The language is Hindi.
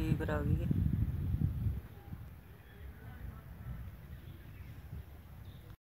ठीक करा गई